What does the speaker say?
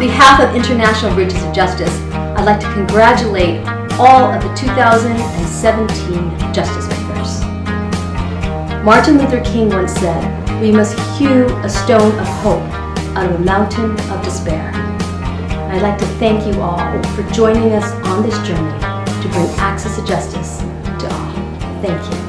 On behalf of International Bridges of Justice, I'd like to congratulate all of the 2017 JusticeMakers. Martin Luther King once said, we must hew a stone of hope out of a mountain of despair. I'd like to thank you all for joining us on this journey to bring access to justice to all. Thank you.